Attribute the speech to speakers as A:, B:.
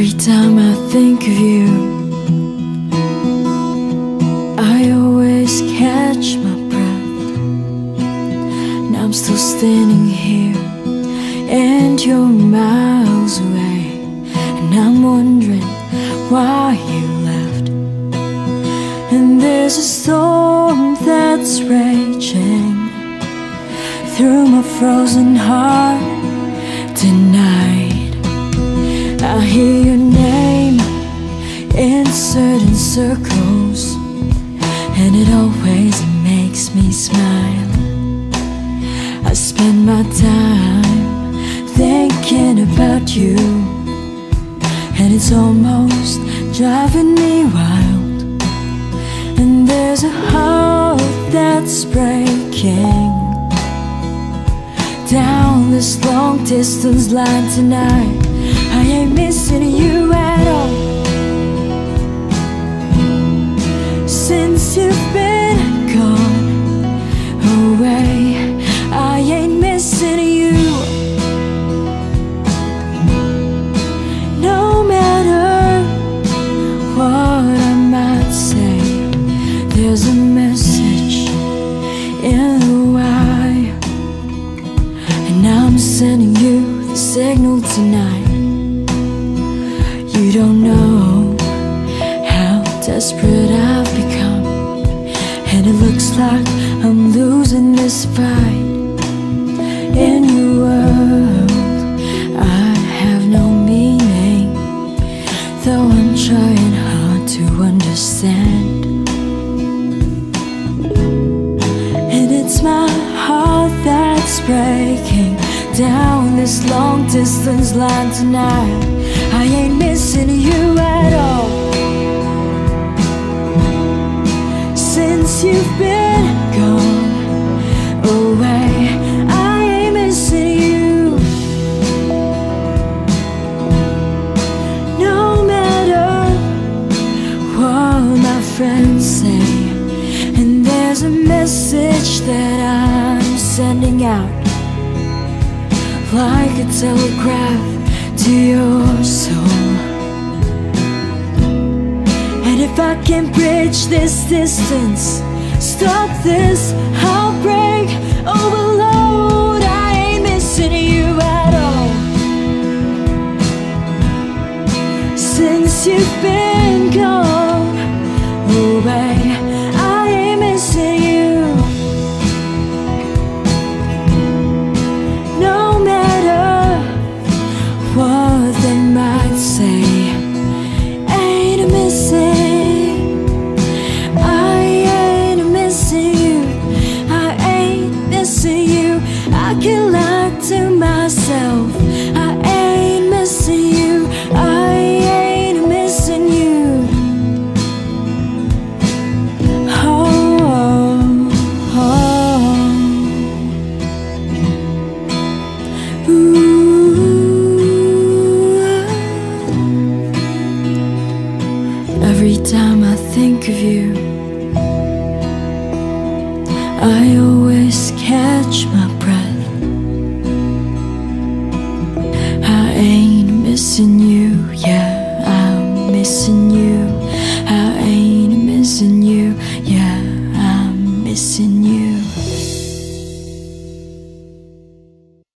A: Every time I think of you, I always catch my breath. And I'm still standing here, and you're miles away. And I'm wondering why you left. And there's a storm that's raging through my frozen heart tonight. I hear your name in certain circles, and it always makes me smile. I spend my time thinking about you, and it's almost driving me wild. And there's a heart that's breaking down this long distance line tonight. I ain't missing you at all. Since you've been gone away I ain't missing you. No matter what I might say There's a message in the wire. And I'm sending you the signal tonight you don't know how desperate I've become. And it looks like I'm losing this fight. In your world I have no meaning Though I'm trying hard to understand. And it's my heart that's breaking Down this long distance line tonight I ain't missing you at all. Since you've been gone oh, away I ain't missing you. No matter what my friends say And there's a message that I'm sending out Like a telegraph to your soul. And if I can bridge this distance, stop this heartbreak overload, I ain't missing you at all. Since you've been gone oh, away, Lie to myself I ain't missing you I ain't missing you Oh, oh. Every time I think of you, I always catch my breath. Missing you,